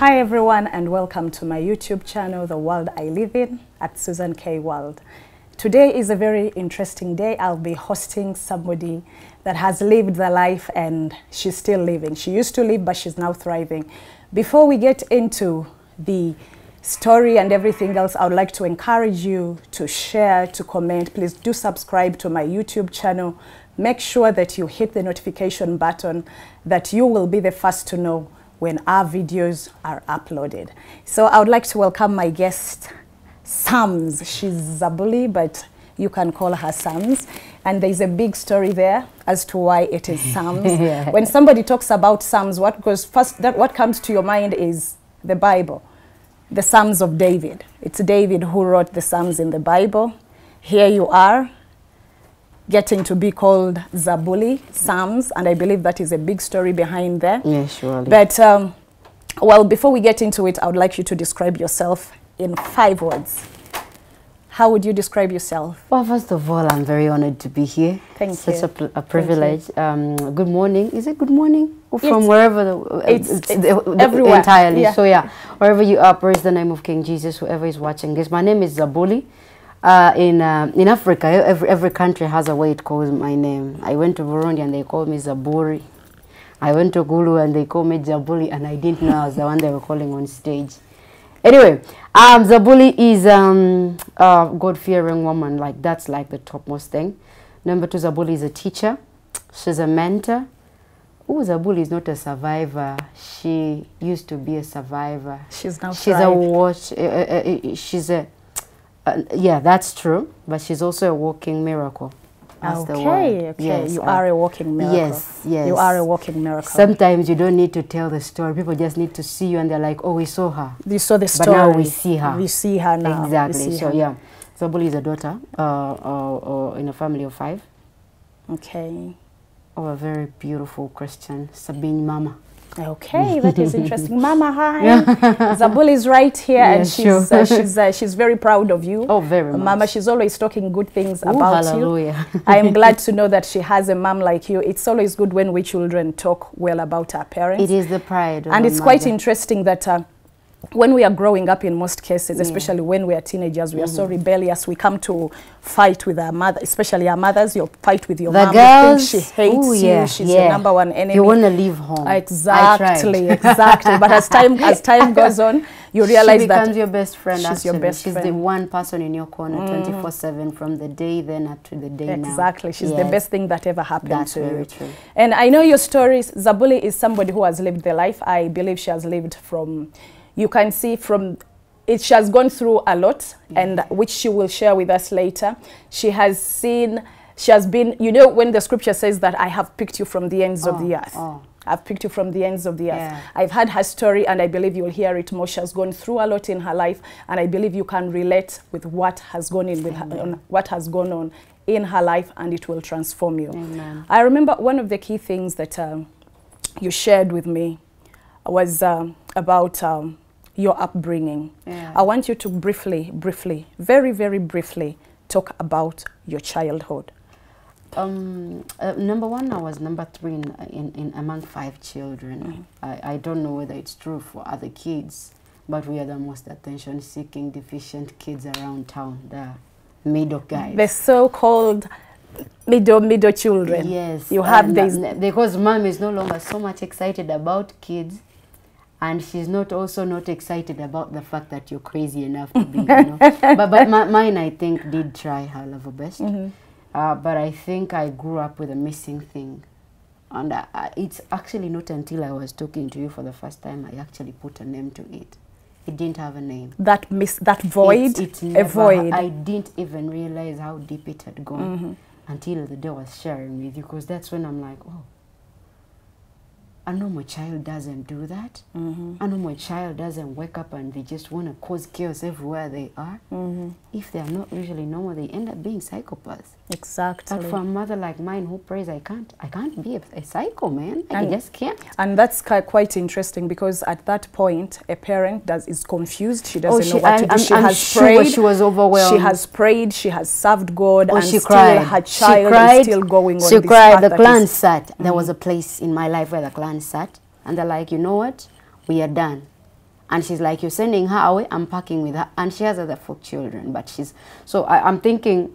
Hi everyone and welcome to my YouTube channel, The World I Live In at Susan K World. Today is a very interesting day. I'll be hosting somebody that has lived the life and she's still living. She used to live but she's now thriving. Before we get into the story and everything else, I would like to encourage you to share, to comment. Please do subscribe to my YouTube channel. Make sure that you hit the notification button that you will be the first to know when our videos are uploaded. So I would like to welcome my guest, Psalms. She's Zabuli, but you can call her Psalms. And there's a big story there as to why it is Psalms. Yeah. When somebody talks about Psalms, what goes first, that what comes to your mind is the Bible, the Psalms of David. It's David who wrote the Psalms in the Bible. Here you are, getting to be called Zabuli, Psalms, and I believe that is a big story behind there. Yeah, surely. But, um, well, before we get into it, I would like you to describe yourself in five words. How would you describe yourself? well, first of all, I'm very honored to be here. Thank Such you. a, pl- a privilege. Um, good morning. Is it good morning? Yes. From wherever the, uh, It's- it's it's the- the- everywhere. entirely. Yeah. So yeah, wherever you are, praise the name of King Jesus. Whoever is watching this, my name is Zabuli. Uh, in uh, in Africa, every every country has a way it calls my name. I went to Burundi and they called me Zaburi. I went to Gulu and they called me Zabuli, and I didn't know I was the one they were calling on stage. Anyway, um, Zabuli is um, a God-fearing woman. Like that's like the topmost thing. Number two, Zabuli is a teacher. She's a mentor. Oh, Zabuli is not a survivor. She used to be a survivor. She's now She's a watch. Uh, uh, uh, she's a. Uh, yeah, that's true. But she's also a walking miracle. That's okay, okay. Yes, you uh, are a walking miracle. Yes, yes. You are a walking miracle. Sometimes you don't need to tell the story. People just need to see you, and they're like, "Oh, we saw her." you saw the story. But now we see her. We see her now. Exactly. So her. yeah, Zabuli is a daughter uh, uh, uh, in a family of five Okay. of a very beautiful Christian Sabine mama. Okay, that is interesting. Mama, hi. Zabul is right here, Yeah, and she's sure. uh, she's uh, she's very proud of you. Oh, very much. Mama, she's always talking good things Ooh, about hallelujah. you. I am glad to know that she has a mom like you. It's always good when we children talk well about our parents. It is the pride. And it's quite interesting that uh, when we are growing up in most cases Yeah. especially when we are teenagers we are so rebellious we come to fight with our mother especially our mothers you fight with your The mom girls, she hates ooh, you she's yeah. your number one enemy You want to leave home. Exactly exactly but as time as time goes on you realize she that becomes your best friend. she's your actually. best she's the friend. Mm. one person in your corner, twenty four seven, from the day then up to the day now. Exactly. She's the best thing that ever happened That's to very you. true. And I know your stories. Zabuli is somebody who has lived the life. I believe she has lived from, you can see from, it, she has gone through a lot, and which she will share with us later. She has seen, she has been, you know, when the scripture says that I have picked you from the ends of Oh, the earth. oh. I've picked you from the ends of the earth. Yeah. I've heard her story, and I believe you'll hear it more. She has gone through a lot in her life, and I believe you can relate with what has gone in with her, on, what has gone on in her life, and it will transform you. Amen. I remember one of the key things that um, you shared with me was um, about um, your upbringing. Yeah. I want you to briefly, briefly, very, very briefly talk about your childhood. Um, uh, number one, I was number three in, in, in among five children. I, I don't know whether it's true for other kids, but we are the most attention-seeking, deficient kids around town. The middle guys. The so-called middle middle children. Yes. You have uh, because mom is no longer so much excited about kids, and she's not also not excited about the fact that you're crazy enough to be. You know? but but my, mine, I think, did try her level best. Mm-hmm. Uh, but I think I grew up with a missing thing. And I, I, it's actually not until I was talking to you for the first time I actually put a name to it. It didn't have a name. that miss that void, It, it a void. I didn't even realize how deep it had gone Mm-hmm. until the day I was sharing with you because that's when I'm like, oh, a normal child doesn't do that. Mm-hmm. A normal child doesn't wake up and they just want to cause chaos everywhere they are. Mm-hmm. If they are not usually normal, they end up being psychopaths. Exactly. But for a mother like mine who prays, I can't, I can't be a, a psycho, man. I And- just can't. And that's quite interesting because at that point, a parent does is confused. She doesn't Oh, she- know what I- to do. I'm- she I'm has sure prayed. she was overwhelmed. She has prayed. She has served God, Oh, and she still cried. her she child cried. is still going on She cried. The clan is- sat. There was a mm. place in my life where the clan sat, and they're like, you know what? We are done. And she's like, You're sending her away, I'm packing with her. And she has other four children. But she's, so I, I'm thinking,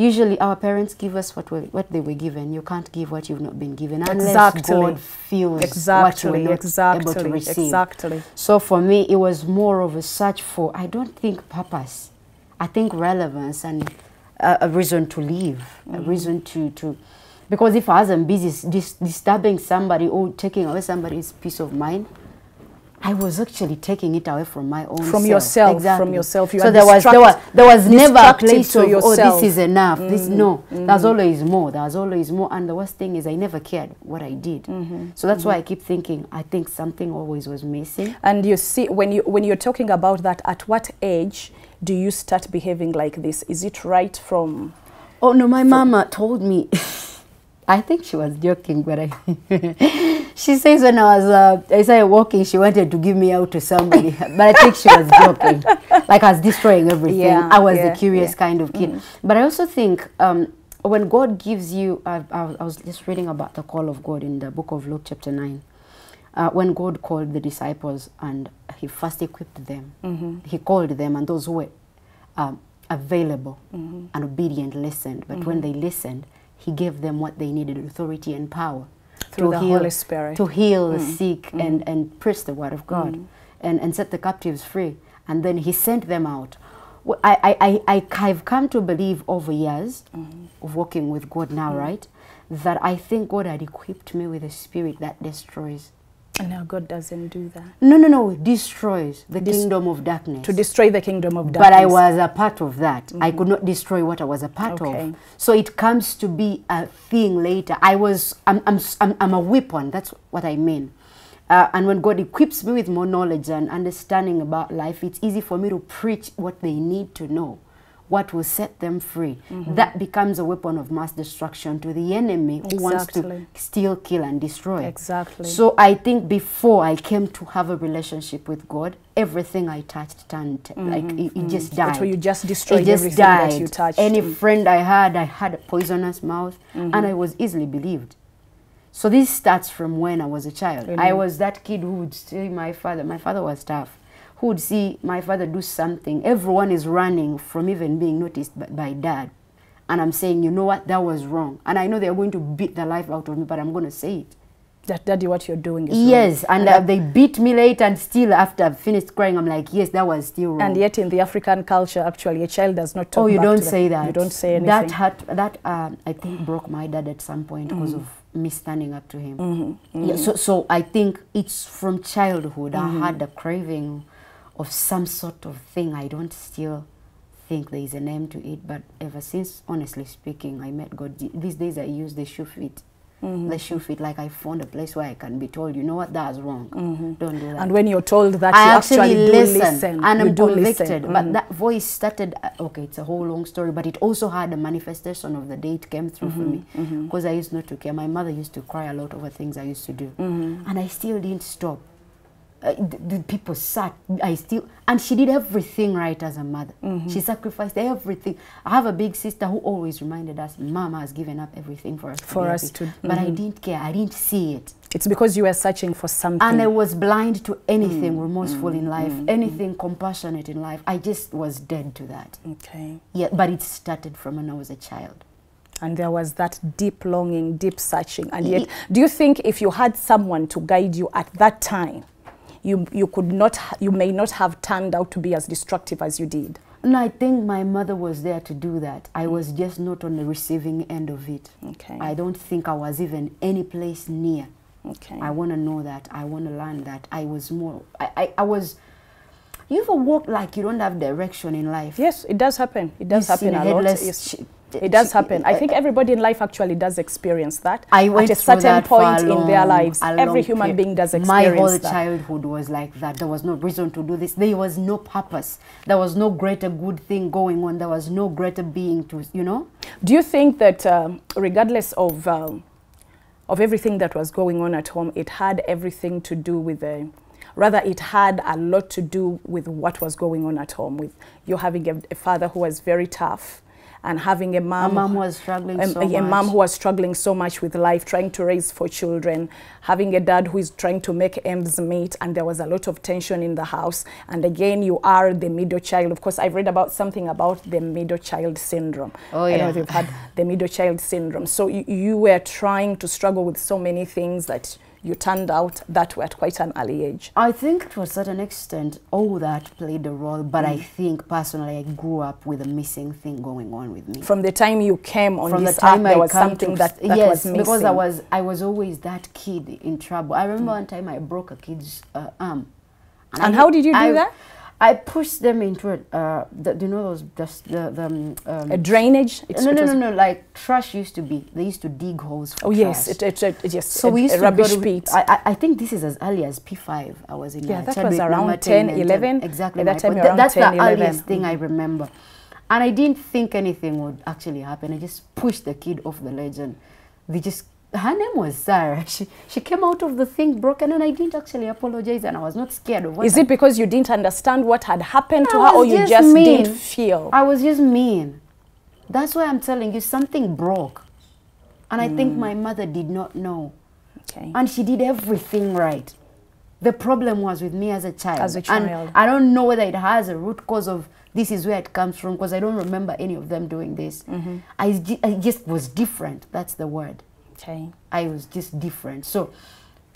usually our parents give us what, we, what they were given. You can't give what you've not been given unless Exactly. God feels Exactly, what you were not exactly, able to receive. exactly. So for me, it was more of a search for, I don't think purpose, I think relevance and a, a reason to live, a Mm-hmm. reason to, to, because if I wasn't busy dis- disturbing somebody or taking away somebody's peace of mind, I was actually taking it away from my own From self. yourself, exactly. from yourself. You so there was, there was there was never a place to of oh this is enough. mm -hmm. This no, mm -hmm. there's always more. There's always more. And the worst thing is I never cared what I did. mm -hmm. So that's why I keep thinking I think something always was missing. And you see, when you when you're talking about that, at what age do you start behaving like this? Is it right from? Oh no, my mama told me. I think she was joking, but I. she says when I was uh, I started walking, she wanted to give me out to somebody, but I think she was joking, like I was destroying everything. Yeah, I was yeah, the curious yeah. kind of kid. But I also think um, when God gives you, I, I, I was just reading about the call of God in the book of Luke, chapter nine. Uh, when God called the disciples and He first equipped them, He called them, and those who were um, available and obedient listened. But when they listened, He gave them what they needed authority and power Through to the heal, Holy Spirit. to heal mm. the sick mm. and, and preach the word of God mm. and, and set the captives free. And then He sent them out. I, I, I, I, I've come to believe over years mm-hmm. of working with God now, mm-hmm. right? That I think God had equipped me with a spirit that destroys. No, God doesn't do that. No, no, no, destroys the kingdom of darkness. To destroy the kingdom of darkness. But I was a part of that. I could not destroy what I was a part Okay. of. So it comes to be a thing later. I was, I'm, I'm, I'm, I'm a weapon. That's what I mean. Uh, and when God equips me with more knowledge and understanding about life, it's easy for me to preach what they need to know, what will set them free. That becomes a weapon of mass destruction to the enemy who wants to steal, kill, and destroy. Exactly. So I think before I came to have a relationship with God, everything I touched turned like it, it just died. So you just destroyed just everything that you touched. Any Mm. friend I had, I had a poisonous mouth, and I was easily believed. So this starts from when I was a child. I Mhm. was that kid who would see my father. My father was tough. Who would see my father do something. Everyone is running from even being noticed by, by dad. And I'm saying, you know what, that was wrong. And I know they're going to beat the life out of me, but I'm going to say it. that daddy, what you're doing is wrong. Yes, and, uh, they beat me late, and still after I've finished crying, I'm like, yes, that was still wrong. and yet in the African culture, actually, a child does not talk oh, you don't the- say that. You don't say anything. That hurt. That um, I think broke my dad at some point because of me standing up to him. Mm-hmm, Yeah, so, so I think it's from childhood. Mm-hmm. I had a craving of some sort of thing. I don't still think there is a name to it, but ever since, honestly speaking, I met God. These days I use the shoe fit. The shoe fit, like I found a place where I can be told, you know what, that's wrong. Don't do that. and when you're told that, I you actually, actually, do listen, listen. and I'm convicted. listen. But Mhm. that voice started. uh, Okay, it's a whole long story, but it also had a manifestation of the day it came through for me. Mm-hmm, Because I used not to care. My mother used to cry a lot over things I used to do, Mm-hmm. and I still didn't stop. Uh, the, the people sat. I still, and she did everything right as a mother. Mm-hmm. She sacrificed everything. I have a big sister who always reminded us, "Mama has given up everything for us." For be us happy." to- But I mhm. didn't care. I didn't see it. It's because you were searching for something. And I was blind to anything Mm, remorseful in life, anything compassionate in life. I just was dead to that. okay. Yeah, but it started from when I was a child. And there was that deep longing, deep searching. And yet, do you think if you had someone to guide you at that time, you, you could not, you may not have turned out to be as destructive as you did? And I think my mother was there to do that. I mm. was just not on the receiving end of it. Okay. I don't think I was even any place near. Okay. I want to know that. I want to learn that. I was more, I, I, I was, you ever walk like you don't have direction in life? yes, it does happen. It does You happen a a lot. Yes. It does happen. I uh, think everybody in life actually does experience that. I went At a certain for a point in their lives, every human being does experience that. My whole that. childhood was like that. There was no reason to do this. There was no purpose. There was no greater good thing going on. There was no greater being to, you know. Do you think that um, regardless of um, of everything that was going on at home, it had everything to do with the, rather it had a lot to do with what was going on at home, with you having a, a father who was very tough, and having a mom, A mom was struggling a, so a- a mom who was struggling so much with life, trying to raise four children, having a dad who is trying to make ends meet, and there was a lot of tension in the house. And again, you are the middle child. Of course, I've read about something about the middle child syndrome. Oh, I don't know yeah. if you've had the middle child syndrome. So you, you were trying to struggle with so many things that you turned out that way at quite an early age. I think to a certain extent, all that played a role, but Mm. I think personally, I grew up with a missing thing going on with me. From the time you came on From this the time earth, there was something that, that yes, was missing. because I was I was always that kid in trouble. I remember one time I broke a kid's uh, arm. And I how did you do I- that? I pushed them into it. Uh, the, do you know those the the, the um, a drainage. It's- no no no no like trash used to be. They used to dig holes for Oh yes, trash. it, it, it, yes. So a, we used a to rubbish go to. I, I- I think this is as early as P5. I was in. Yeah, uh, that was around number 10, 11. Exactly. At that time, around That's 10, the 11. earliest thing I remember, and I didn't think anything would actually happen. I just pushed the kid off the ledge, and they just. Her name was Sarah. She she came out of the thing broken, and I didn't actually apologize, and I was not scared of what. Is I- it because you didn't understand what had happened to her, or you just just mean. didn't feel? I was just mean. That's why I'm telling you something broke, and I think Mm. my mother did not know. Okay. and she did everything right. The problem was with me as a child. As a And child. I don't know whether it has a root cause of this is where it comes from because I don't remember any of them doing this. Mm-hmm. I, I just was different. That's the word. Okay. I was just different. So,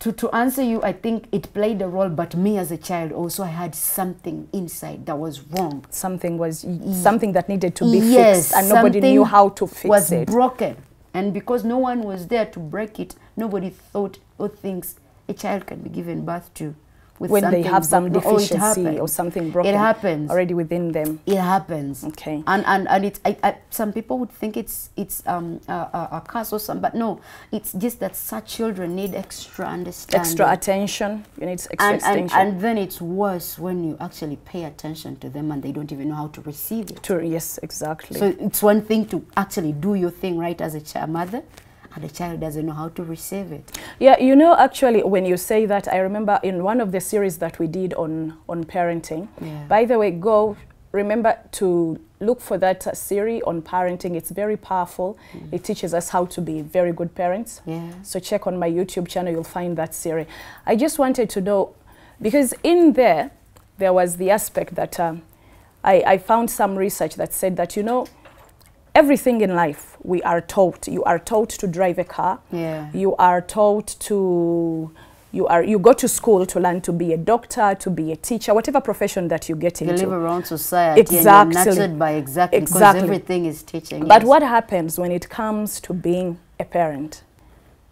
to, to answer you, I think it played a role, but me as a child also, I had something inside that was wrong. Something was something that needed to be yes, fixed, and nobody knew how to fix was it. broken. And because no one was there to break it, nobody thought oh, or thinks a child can be given birth to when they have some. Oh, deficiency or happens. something broken It happens. already within them. It happens. Okay. And and and it's I, I, some people would think it's it's um a, a, a curse or something but no, it's just that such children need extra understanding. Extra attention. You need extra and, and, and then it's worse when you actually pay attention to them and they don't even know how to receive it. to, yes, exactly. So it's one thing to actually do your thing right as a child mother, and the child doesn't know how to receive it. Yeah, you know, actually, when you say that, I remember in one of the series that we did on on parenting. Yeah. By the way, go remember to look for that uh, series on parenting. It's very powerful. It teaches us how to be very good parents. Yeah. So check on my YouTube channel. You'll find that series. I just wanted to know because in there there was the aspect that um, I, I found some research that said that you know everything in life we are taught. You are taught to drive a car Yeah. you are taught to you are you go to school to learn to be a doctor to be a teacher whatever profession that you get You into live around society and Exactly. you're nurtured by exactly, Exactly. because everything is teaching. but yes. what happens when it comes to being a parent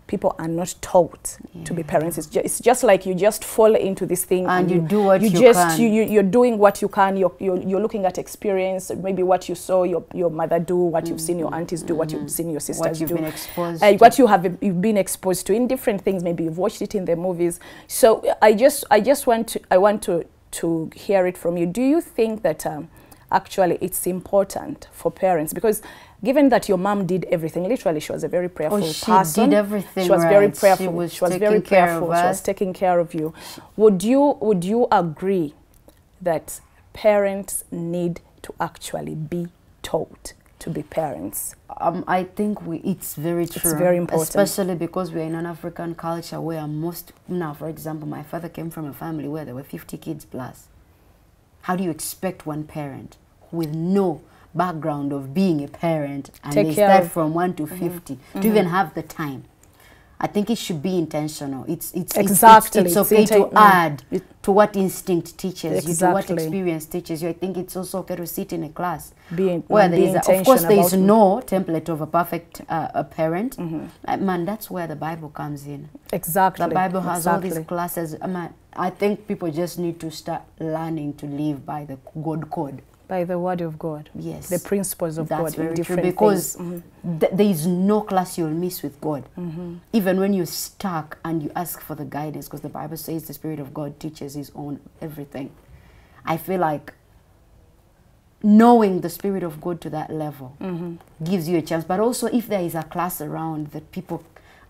people are not taught to be parents. It's, ju- it's just like you just fall into this thing And you do what you just can. You, you you're doing what you can. You're, you're, you're looking at experience maybe what you saw your, your mother do what you've seen your aunties do what you've seen your sisters what you've do. been exposed uh, what you have you've been exposed to in different things. Maybe you've watched it in the movies. So i just i just want to i want to to hear it from you. Do you think that um, actually it's important for parents because given that your mom did everything literally she was a very prayerful Oh, she person did everything she was very right. She prayerful was she was very prayerful she was taking care of you would you would you agree that parents need to actually be taught to be parents Um, I think we, it's very true. It's very important. Especially because we're in an African culture where most, now for example, my father came from a family where there were 50 kids plus. How do you expect one parent with no background of being a parent and Take they start of- from 1 to 50 to even have the time? I think it should be intentional. It's it's it's- Exactly. It's, It's it's, okay inten- to mm. add to what instinct teaches you, to what experience teaches you. I think it's also okay to sit in a class Being- where there is, a, of course, there is no template of a perfect uh, a parent. Uh, man, that's where the Bible comes in. exactly The Bible has all these classes. I, mean, I think people just need to start learning to live by the God code. By the word of God. Yes. The principles of That's God in very true different because things. th- there is no class you'll miss with God. Mm-hmm. Even when you're stuck and you ask for the guidance, because the Bible says the Spirit of God teaches His own everything. I feel like knowing the Spirit of God to that level Mm-hmm. gives you a chance. But also, if there is a class around that people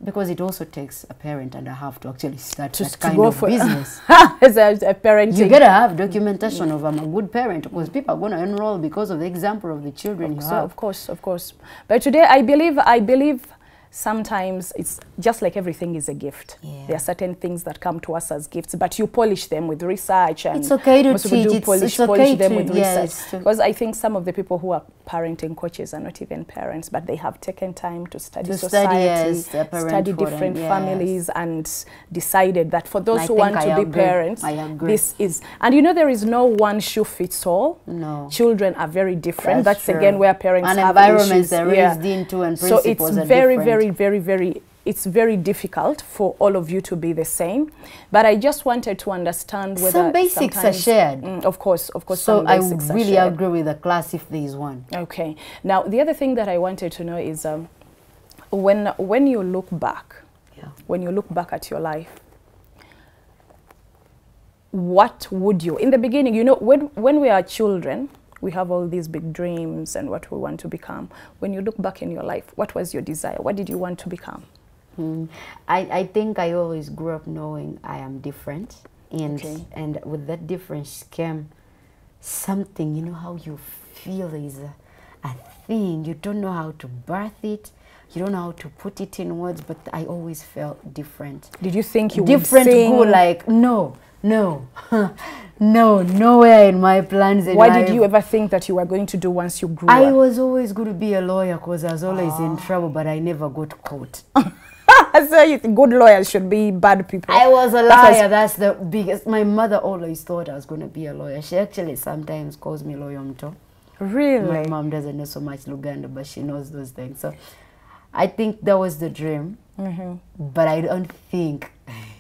because it also takes a parent and a half to actually start To, that to kind of business. as a, a parenting. You gotta have documentation of I'm a good parent because people are gonna enroll because of the example of the children you So have. of course, of course. But today, I believe, I believe sometimes it's just like everything is a gift. Yeah. There are certain things that come to us as gifts, but you polish them with research. And It's okay to teach, do it's- polish, it's okay polish them to- with yeah, research. Because I think some of the people who are parenting coaches are not even parents, but they have taken time to study To society, study, yes, study different yes. families, and decided that for those I who want I to be parents, this is. And you know, there is no one shoe fits all. No. Children are very different. That's That's, again where parents And have environments issues. they're raised into and principles so it's very, very, very, very. It's very difficult for all of you to be the same. But I just wanted to understand whether Some basics are shared. Mm, of course, of course. So some I really agree with the class if there is one. Okay. Now the other thing that I wanted to know is um, when when you look back, Yeah. when you look back at your life, what would you in the beginning? You know, when when we are children, we have all these big dreams and what we want to become. When you look back in your life, what was your desire? What did you want to become? Mm. I, I think I always grew up knowing I am different. And, Okay. and with that difference came something, you know, how you feel is a, a thing. You don't know how to birth it. You don't know how to put it in words, but I always felt different. Did you think you different would sing? good, like, no, no, no, nowhere in my plans in What life. did you ever think that you were going to do once you grew I up? I was always going to be a lawyer because I was always Ah. in trouble, but I never got caught. you think good lawyers should be bad people? I was a liar. That's the biggest. My mother always thought I was going to be a lawyer. She actually sometimes calls me lawyer mto. really? My mom doesn't know so much Luganda, but she knows those things. So I think that was the dream. Mm-hmm. But I don't think.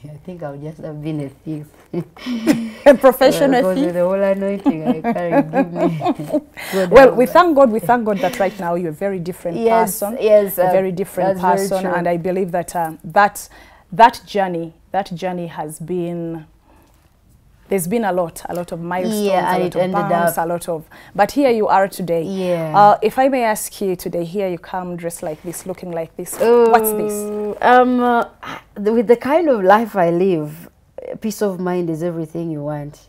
I think I would just have been a thief. A professional Because thief? the whole anointing I carry, give me. Well, we thank God. We thank God that right now you're a very different Yes, person. yes, a uh, very different that's very person, and I believe that uh, that that journey, that journey has been. There's been a lot, a lot of milestones, Yeah, a lot of bumps, a lot of. But here you are today. Yeah. Uh, if I may ask you today, here you come dressed like this, looking like this. What's this? Uh, Um, uh, with the kind of life I live, peace of mind is everything you want.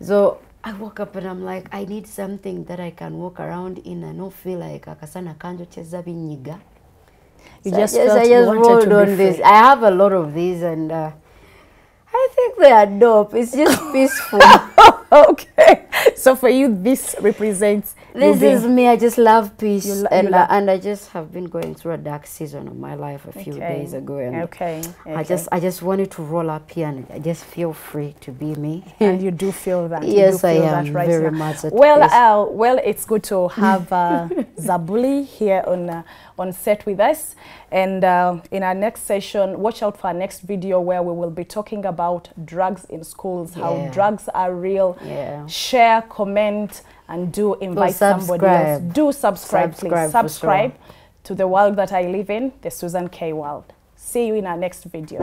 So I woke up and I'm like, I need something that I can walk around in and not feel like akasana kanjo cheza binyiga. You So just I just, I just rolled on this. I have a lot of these and uh, I think they are dope. It's just peaceful. okay. So for you, this represents This being- is me. I just love peace, lo- and love- uh, and I just have been going through a dark season of my life a few Okay. days ago, and okay. I just I just wanted to roll up here and I just feel free to be me. and you do feel that. Yes, do I feel am that right very now. much at Well, uh, well, it's good to have uh, Zabuli here on uh, on set with us, and uh, in our next session, watch out for our next video where we will be talking about drugs in schools, how drugs are real. Yeah. Share, comment, and do oh, invite somebody else. Do subscribe, Subscribe please. for sure. Subscribe to the world that I live in, the Susan K. world. See you in our next video.